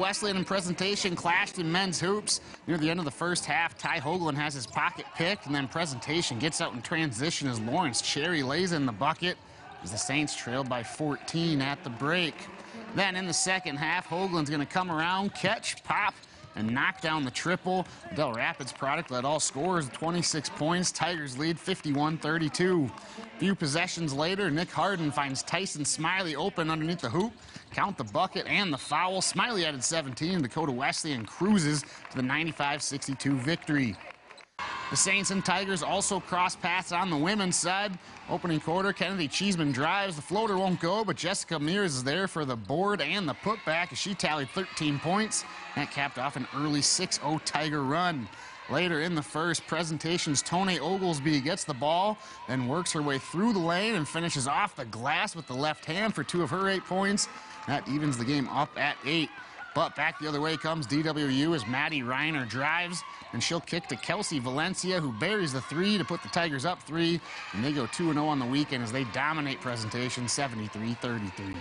Wesleyan and Presentation clashed in men's hoops. Near the end of the first half, Ty Hoagland has his pocket picked, and then Presentation gets out in transition as Lawrence Cherry lays in the bucket as the Saints trailed by 14 at the break. Then in the second half, Hoagland's going to come around, catch, pop, and knock down the triple. Dell Rapids product led all scorers 26 points. Tigers lead 51-32. Few possessions later, Nick Harden finds Tyson Smiley open underneath the hoop. Count the bucket and the foul. Smiley added 17. Dakota Wesleyan cruises to the 95-62 victory. The Saints and Tigers also cross paths on the women's side. Opening quarter, Kennedy Cheeseman drives. The floater won't go, but Jessica Mears is there for the board and the putback as she tallied 13 points. That capped off an early 6-0 Tiger run. Later in the first, presentations Tony Oglesby gets the ball, then works her way through the lane and finishes off the glass with the left hand for two of her eight points. That evens the game up at eight. But back the other way comes DWU as Maddie Reiner drives, and she'll kick to Kelsey Valencia, who buries the three to put the Tigers up three, and they go 2-0 on the weekend as they dominate presentation 73-33.